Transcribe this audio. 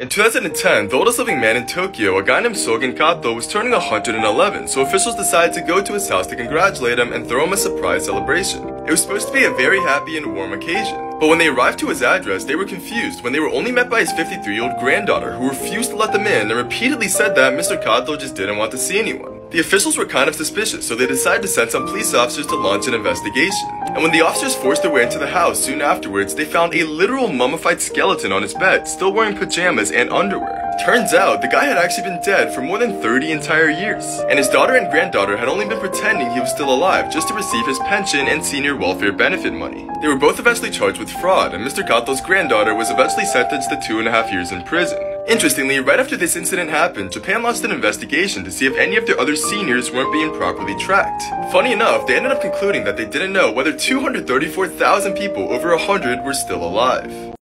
In 2010, the oldest living man in Tokyo, a guy named Sogen Kato, was turning 111, so officials decided to go to his house to congratulate him and throw him a surprise celebration. It was supposed to be a very happy and warm occasion. But when they arrived to his address, they were confused when they were only met by his 53-year-old granddaughter, who refused to let them in and repeatedly said that Mr. Kato just didn't want to see anyone. The officials were kind of suspicious, so they decided to send some police officers to launch an investigation. And when the officers forced their way into the house soon afterwards, they found a literal mummified skeleton on his bed, still wearing pajamas and underwear. Turns out, the guy had actually been dead for more than 30 entire years, and his daughter and granddaughter had only been pretending he was still alive just to receive his pension and senior welfare benefit money. They were both eventually charged with fraud, and Mr. Kato's granddaughter was eventually sentenced to two and a half years in prison. Interestingly, right after this incident happened, Japan launched an investigation to see if any of their other seniors weren't being properly tracked. Funny enough, they ended up concluding that they didn't know whether 234,000 people over 100 were still alive.